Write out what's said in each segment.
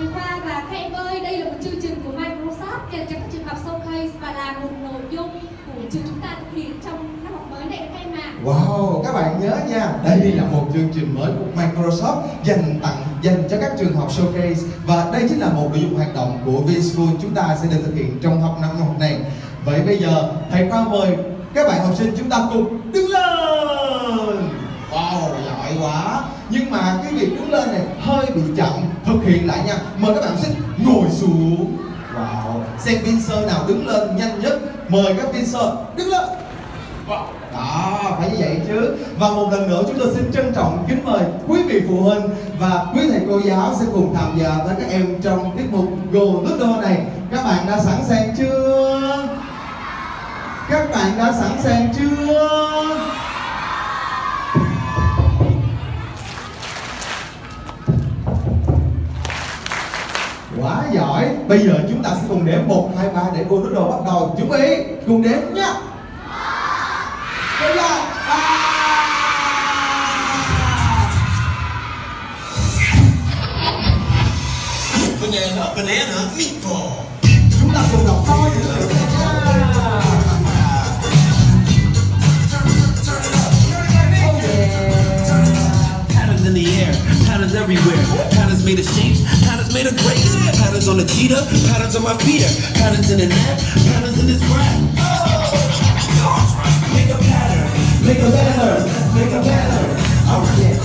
thầy Khoa và các em ơi, đây là một chương trình của Microsoft dành cho các trường học showcase và là một nội dung của trường chúng ta thực hiện trong năm học mới này các em ạ. Wow, các bạn nhớ nha, đây là một chương trình mới của Microsoft dành tặng dành cho các trường học showcase và đây chính là một nội dung hoạt động của VSchool chúng ta sẽ được thực hiện trong học năm học này. Vậy bây giờ thầy Khoa mời các bạn học sinh chúng ta cùng đứng lên. Wow, giỏi quá. Nhưng mà cái việc đứng lên này hơi bị chậm, hiện lại nha. Mời các bạn sinh ngồi xuống. Wow, xem Vincent nào đứng lên nhanh nhất. Mời các Vincent đứng lên. Wow. Đó, phải như vậy chứ Và một lần nữa chúng tôi xin trân trọng kính mời quý vị phụ huynh và quý thầy cô giáo sẽ cùng tham gia với các em trong tiết mục Go Ludo này Các bạn đã sẵn sàng chưa? Các bạn đã sẵn sàng chưa? Giỏi Bây giờ chúng ta sẽ cùng đếm 1, 2, 3 để Go Ludo bắt đầu Chuẩn bị Cùng đếm nhé Bây giờ ba Banana, banana, meatball. Chúng ta cùng đọc to những Patterns everywhere. Patterns made of shapes, patterns made of grapes. On the cheetah, patterns on my feet. Patterns in the net, patterns in this rap. Make a pattern, Make a better, make a better alright.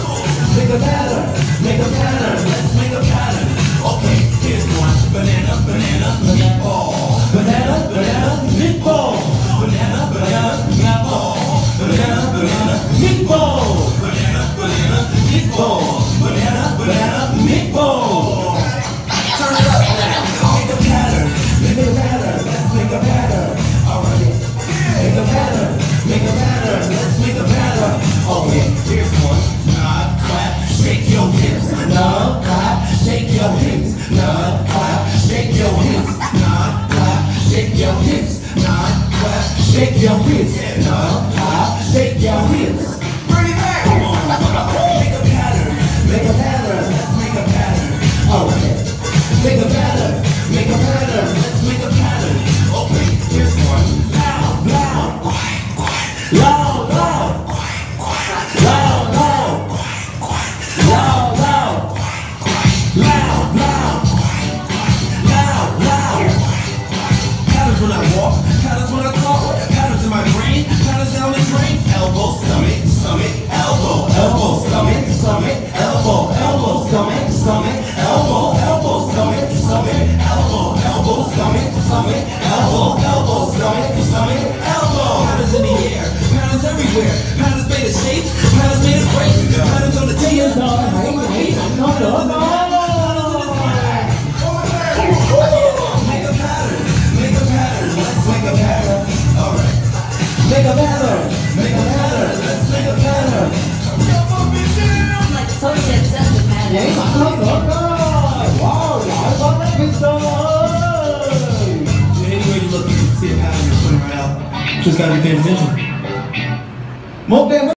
Make a pattern, make a pattern. Let's make a pattern. Okay, here's one. Banana, banana, meatball. Banana, banana, meatball. Banana, banana, meatball. Banana, banana, meatball. Banana, banana, meatball. Banana, banana, meatball. Let's make a pattern. Alright. Make a pattern, make a pattern. Let's make a pattern. Okay, here's one. Nod, clap, shake your hips. Nod, clap, shake your hips. Nod, clap, shake your hips. Nod, clap, shake your hips. Nod, clap, shake your hips. Bring it back. Come on, make a pattern, make a pattern. Let's make a pattern. Okay, make a pattern, make a pattern. Let's make a pattern. wow. Just gotta be paying attention. Đêm